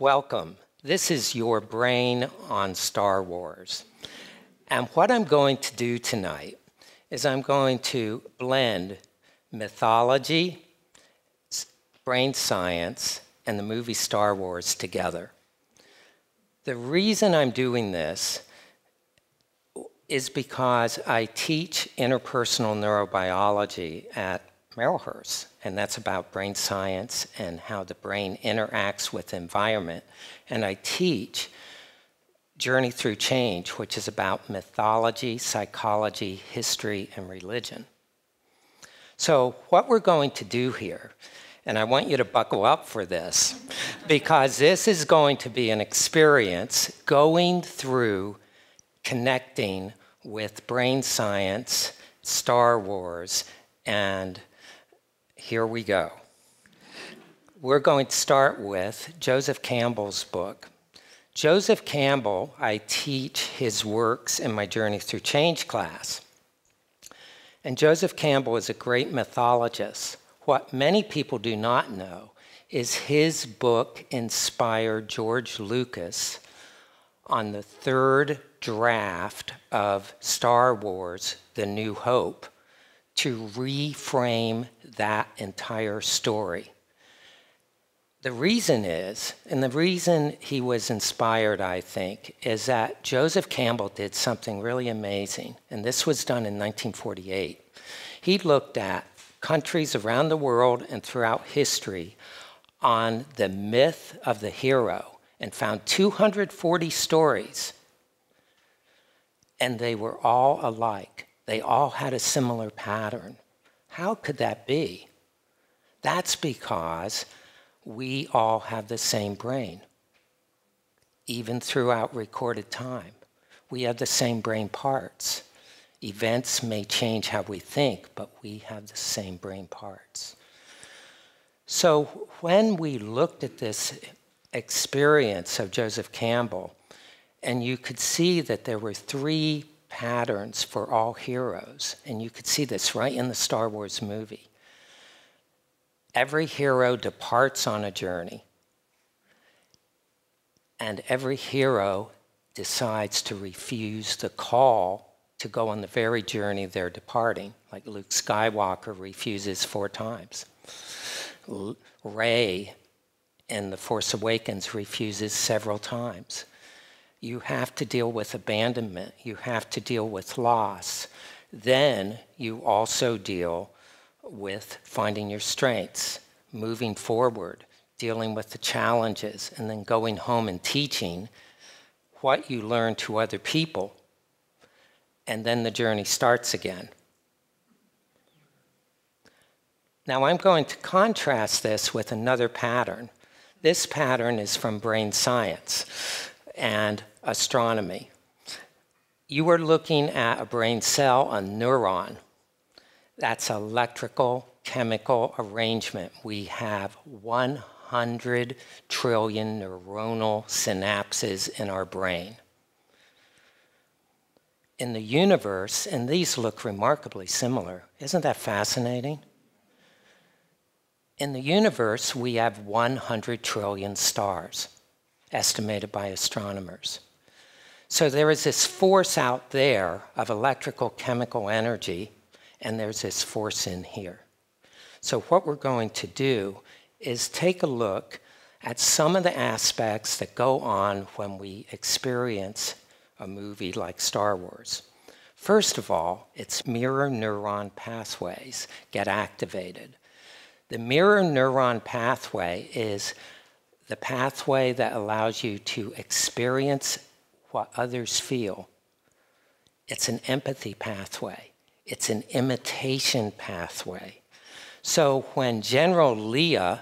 Welcome. This is your brain on Star Wars. And what I'm going to do tonight is I'm going to blend mythology, brain science, and the movie Star Wars together. The reason I'm doing this is because I teach interpersonal neurobiology at Marylhurst, and that's about brain science and how the brain interacts with environment. And I teach Journey Through Change, which is about mythology, psychology, history, and religion. So, what we're going to do here, and I want you to buckle up for this, because this is going to be an experience going through connecting with brain science, Star Wars, and here we go. We're going to start with Joseph Campbell's book. Joseph Campbell, I teach his works in my Journey Through Change class. And Joseph Campbell is a great mythologist. What many people do not know is his book inspired George Lucas on the third draft of Star Wars The New Hope to reframe that entire story. The reason is, and the reason he was inspired, I think, is that Joseph Campbell did something really amazing, and this was done in 1948. He looked at countries around the world and throughout history on the myth of the hero and found 240 stories, and they were all alike. They all had a similar pattern. How could that be? That's because we all have the same brain, even throughout recorded time. We have the same brain parts. Events may change how we think, but we have the same brain parts. So when we looked at this experience of Joseph Campbell, and you could see that there were three patterns for all heroes. And you could see this right in the Star Wars movie. Every hero departs on a journey, and every hero decides to refuse the call to go on the very journey they're departing, like Luke Skywalker refuses four times. Rey in The Force Awakens refuses several times you have to deal with abandonment, you have to deal with loss. Then you also deal with finding your strengths, moving forward, dealing with the challenges, and then going home and teaching what you learn to other people. And then the journey starts again. Now, I'm going to contrast this with another pattern. This pattern is from brain science. And astronomy. You are looking at a brain cell, a neuron. That's electrical chemical arrangement. We have 100 trillion neuronal synapses in our brain. In the universe, and these look remarkably similar, isn't that fascinating? In the universe, we have 100 trillion stars, estimated by astronomers. So there is this force out there of electrical chemical energy, and there's this force in here. So what we're going to do is take a look at some of the aspects that go on when we experience a movie like Star Wars. First of all, its mirror neuron pathways get activated. The mirror neuron pathway is the pathway that allows you to experience what others feel. It's an empathy pathway, it's an imitation pathway. So when General Leia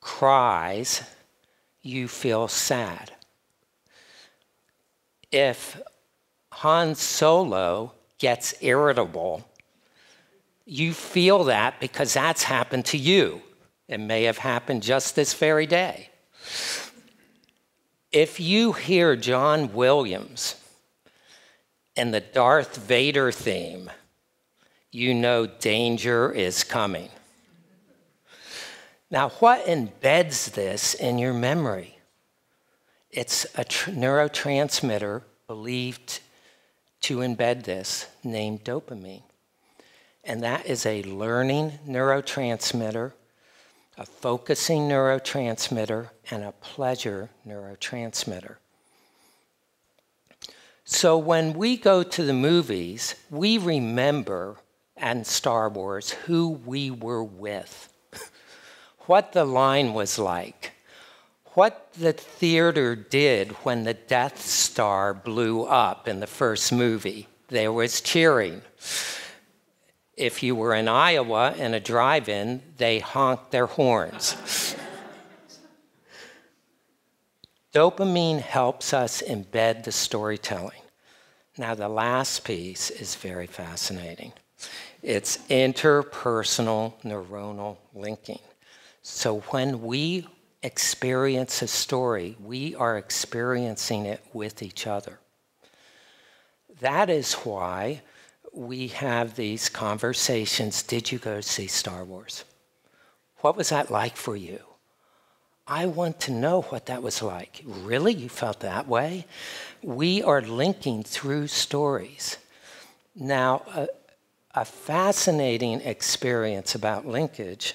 cries, you feel sad. If Han Solo gets irritable, you feel that because that's happened to you. It may have happened just this very day. If you hear John Williams and the Darth Vader theme, you know danger is coming. Now, what embeds this in your memory? It's a tr- neurotransmitter believed to embed this named dopamine. And that is a learning neurotransmitter, a focusing neurotransmitter, and a pleasure neurotransmitter. So when we go to the movies, we remember and Star Wars who we were with, what the line was like, what the theater did when the Death Star blew up in the first movie. There was cheering. If you were in Iowa in a drive in, they honked their horns. Dopamine helps us embed the storytelling. Now, the last piece is very fascinating. It's interpersonal neuronal linking. So, when we experience a story, we are experiencing it with each other. That is why we have these conversations. Did you go see Star Wars? What was that like for you? I want to know what that was like. Really? You felt that way? We are linking through stories. Now, a, a fascinating experience about linkage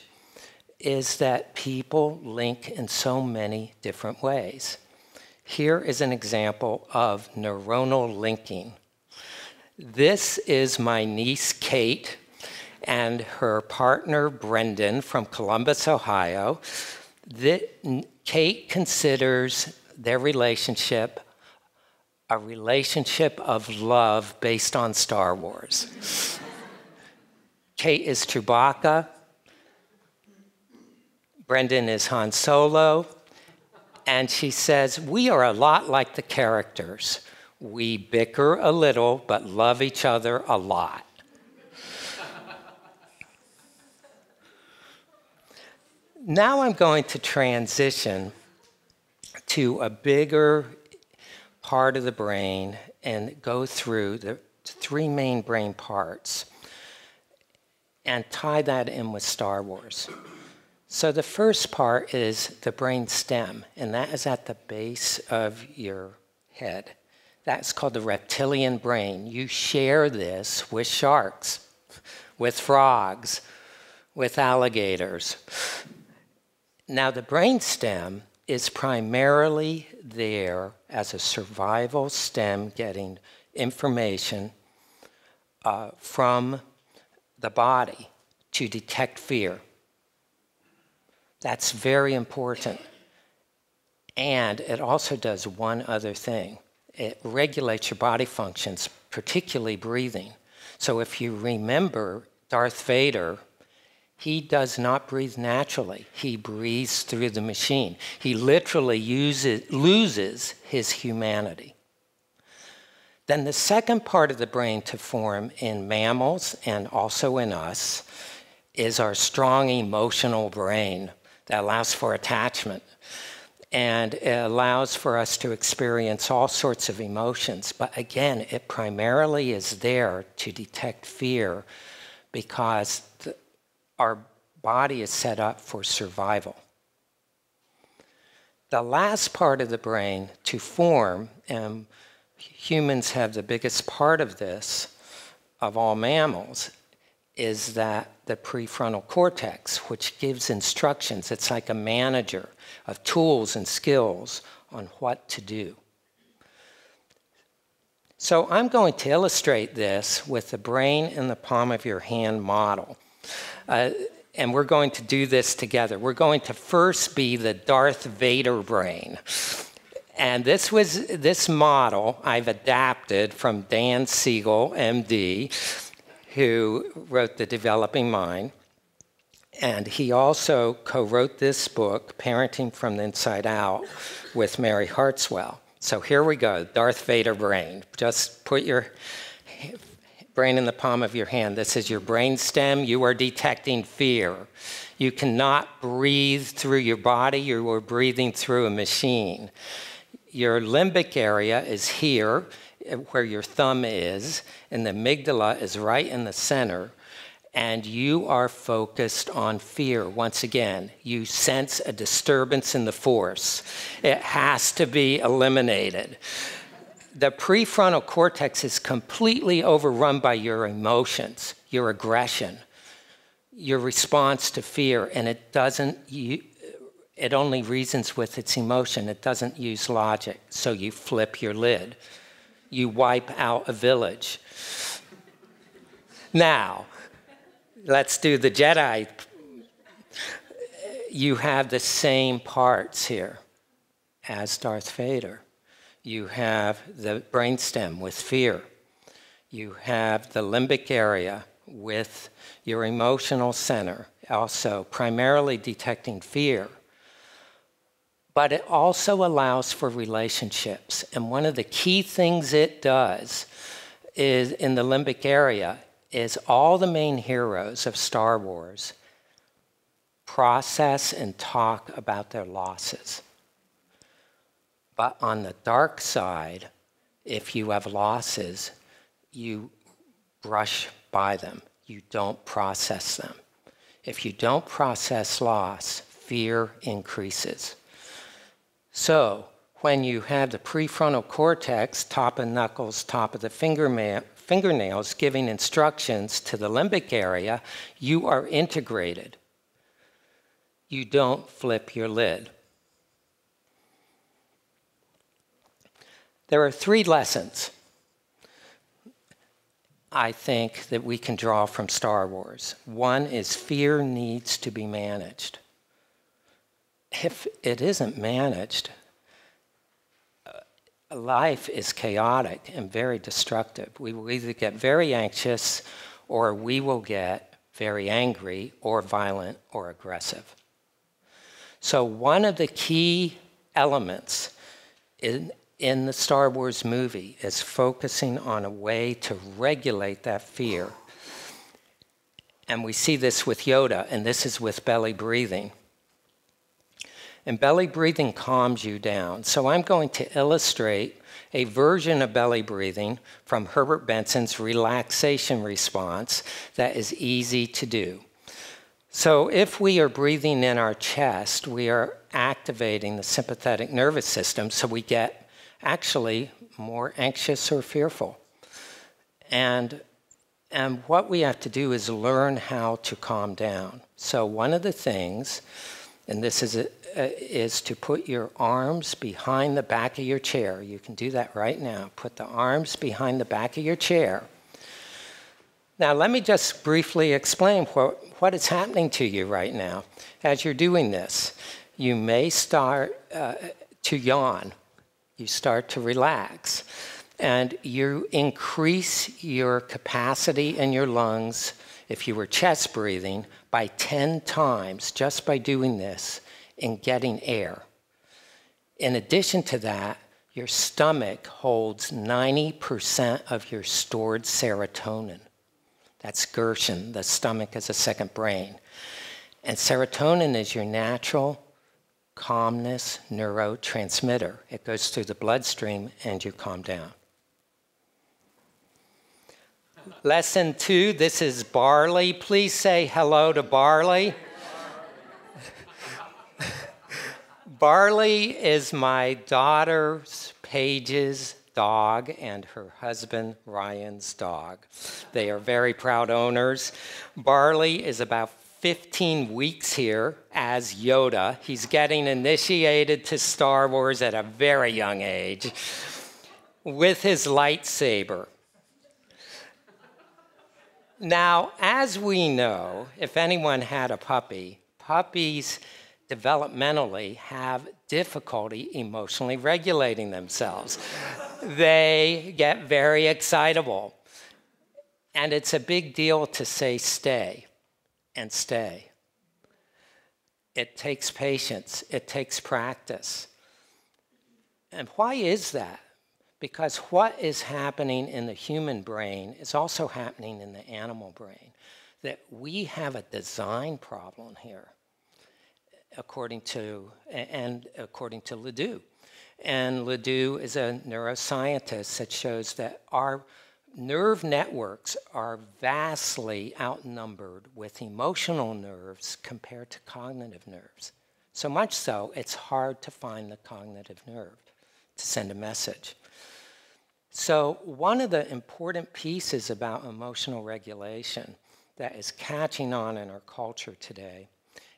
is that people link in so many different ways. Here is an example of neuronal linking. This is my niece Kate and her partner Brendan from Columbus, Ohio. The, Kate considers their relationship a relationship of love based on Star Wars. Kate is Chewbacca, Brendan is Han Solo, and she says, We are a lot like the characters. We bicker a little, but love each other a lot. now I'm going to transition to a bigger part of the brain and go through the three main brain parts and tie that in with Star Wars. So the first part is the brain stem, and that is at the base of your head. That's called the reptilian brain. You share this with sharks, with frogs, with alligators. Now, the brain stem is primarily there as a survival stem getting information uh, from the body to detect fear. That's very important. And it also does one other thing it regulates your body functions, particularly breathing. So if you remember Darth Vader, he does not breathe naturally. He breathes through the machine. He literally uses, loses his humanity. Then the second part of the brain to form in mammals and also in us is our strong emotional brain that allows for attachment and it allows for us to experience all sorts of emotions. But again, it primarily is there to detect fear because the, our body is set up for survival. The last part of the brain to form, and humans have the biggest part of this of all mammals, is that the prefrontal cortex, which gives instructions. It's like a manager of tools and skills on what to do. So I'm going to illustrate this with the brain in the palm of your hand model. Uh, and we're going to do this together. We're going to first be the Darth Vader brain. And this was this model I've adapted from Dan Siegel, MD, who wrote The Developing Mind. And he also co wrote this book, Parenting from the Inside Out, with Mary Hartzell. So here we go Darth Vader brain. Just put your brain in the palm of your hand. This is your brain stem. You are detecting fear. You cannot breathe through your body, you are breathing through a machine. Your limbic area is here, where your thumb is, and the amygdala is right in the center. and you are focused on fear. Once again, you sense a disturbance in the force. It has to be eliminated. The prefrontal cortex is completely overrun by your emotions, your aggression, your response to fear, and it doesn't. you, it only reasons with its emotion. It doesn't use logic. So you flip your lid. You wipe out a village. Now, let's do the Jedi. You have the same parts here as Darth Vader. You have the brainstem with fear. You have the limbic area with your emotional center, also primarily detecting fear. But it also allows for relationships. And one of the key things it does is in the limbic area is all the main heroes of Star Wars process and talk about their losses. But on the dark side, if you have losses, you brush by them. You don't process them. If you don't process loss, fear increases. So, when you have the prefrontal cortex, top of knuckles, top of the fingernail, fingernails giving instructions to the limbic area, you are integrated. You don't flip your lid. There are three lessons I think that we can draw from Star Wars. One is fear needs to be managed. If it isn't managed, uh, life is chaotic and very destructive. We will either get very anxious or we will get very angry or violent or aggressive. So, one of the key elements in, in the Star Wars movie is focusing on a way to regulate that fear. And we see this with Yoda, and this is with belly breathing. And belly breathing calms you down. So I'm going to illustrate a version of belly breathing from Herbert Benson's relaxation response that is easy to do. So if we are breathing in our chest, we are activating the sympathetic nervous system so we get actually more anxious or fearful. And and what we have to do is learn how to calm down. So one of the things and this is a, uh, is to put your arms behind the back of your chair. You can do that right now. Put the arms behind the back of your chair. Now, let me just briefly explain what, what is happening to you right now as you're doing this. You may start uh, to yawn, you start to relax, and you increase your capacity in your lungs if you were chest breathing by 10 times just by doing this and getting air. In addition to that, your stomach holds 90% of your stored serotonin. That's Gershon, the stomach is a second brain. And serotonin is your natural calmness neurotransmitter. It goes through the bloodstream and you calm down. Lesson two this is Barley. Please say hello to Barley. Barley is my daughter's Paige's dog and her husband Ryan's dog. They are very proud owners. Barley is about 15 weeks here as Yoda. He's getting initiated to Star Wars at a very young age with his lightsaber. Now, as we know, if anyone had a puppy, puppies developmentally have difficulty emotionally regulating themselves. they get very excitable. And it's a big deal to say stay and stay. It takes patience, it takes practice. And why is that? Because what is happening in the human brain is also happening in the animal brain. That we have a design problem here according to, and according to Ledoux. And Ledoux is a neuroscientist that shows that our nerve networks are vastly outnumbered with emotional nerves compared to cognitive nerves. So much so, it's hard to find the cognitive nerve to send a message. So, one of the important pieces about emotional regulation that is catching on in our culture today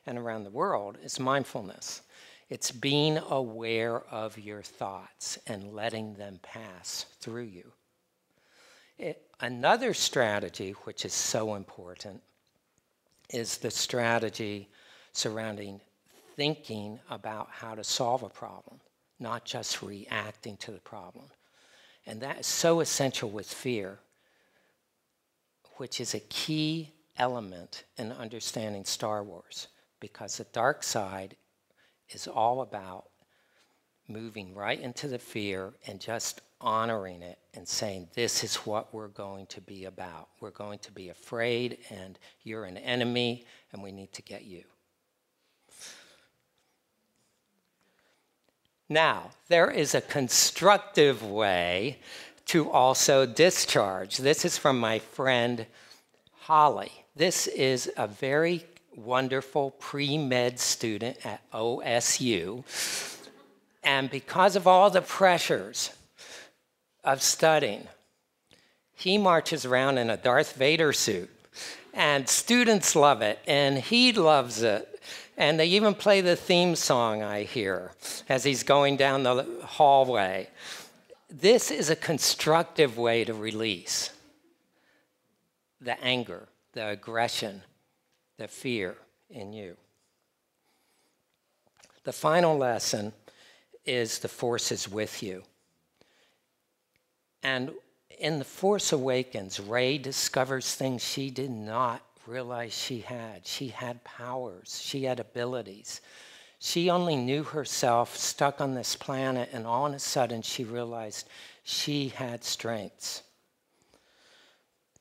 and around the world is mindfulness. It's being aware of your thoughts and letting them pass through you. It, another strategy, which is so important, is the strategy surrounding thinking about how to solve a problem, not just reacting to the problem. And that is so essential with fear, which is a key element in understanding Star Wars, because the dark side is all about moving right into the fear and just honoring it and saying, This is what we're going to be about. We're going to be afraid, and you're an enemy, and we need to get you. Now, there is a constructive way to also discharge. This is from my friend Holly. This is a very wonderful pre med student at OSU. And because of all the pressures of studying, he marches around in a Darth Vader suit. And students love it, and he loves it. And they even play the theme song, I hear, as he's going down the hallway. This is a constructive way to release the anger, the aggression, the fear in you. The final lesson is the force is with you. And in The Force Awakens, Rey discovers things she did not realize she had. She had powers, she had abilities. She only knew herself stuck on this planet, and all of a sudden she realized she had strengths.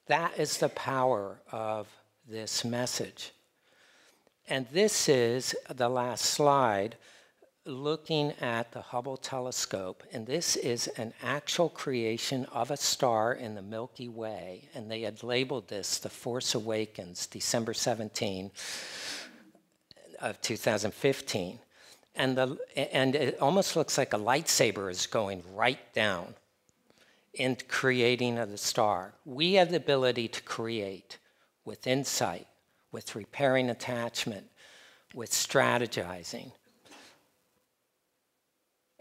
That is the power of this message. And this is the last slide looking at the Hubble telescope, and this is an actual creation of a star in the Milky Way, and they had labeled this The Force Awakens, December 17 of 2015. And, the, and it almost looks like a lightsaber is going right down in creating of the star. We have the ability to create with insight, with repairing attachment, with strategizing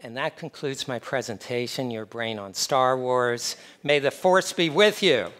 and that concludes my presentation, Your Brain on Star Wars. May the Force be with you.